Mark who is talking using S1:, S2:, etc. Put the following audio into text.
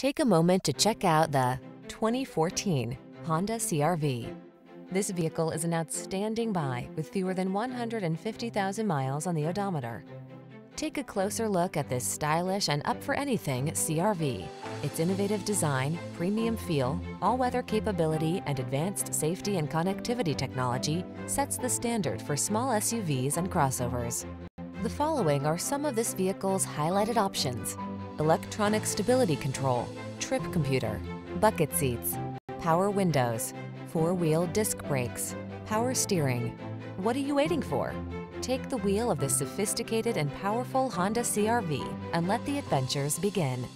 S1: Take a moment to check out the 2014 Honda CRV. This vehicle is an outstanding buy with fewer than 150,000 miles on the odometer. Take a closer look at this stylish and up-for-anything CRV. Its innovative design, premium feel, all-weather capability, and advanced safety and connectivity technology sets the standard for small SUVs and crossovers. The following are some of this vehicle's highlighted options. Electronic stability control, trip computer, bucket seats, power windows, four-wheel disc brakes, power steering. What are you waiting for? Take the wheel of this sophisticated and powerful Honda CRV and let the adventures begin.